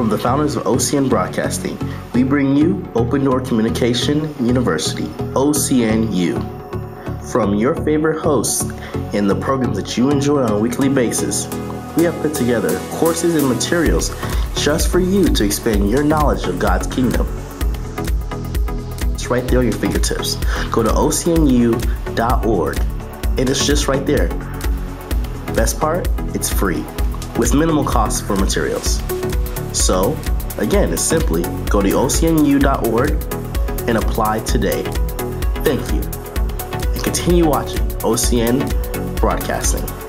From the founders of OCN Broadcasting, we bring you Open Door Communication University, OCNU. From your favorite hosts and the programs that you enjoy on a weekly basis, we have put together courses and materials just for you to expand your knowledge of God's kingdom. It's right there on your fingertips. Go to ocnu.org and it's just right there. Best part, it's free with minimal cost for materials. So, again, it's simply go to ocnu.org and apply today. Thank you. And continue watching OCN Broadcasting.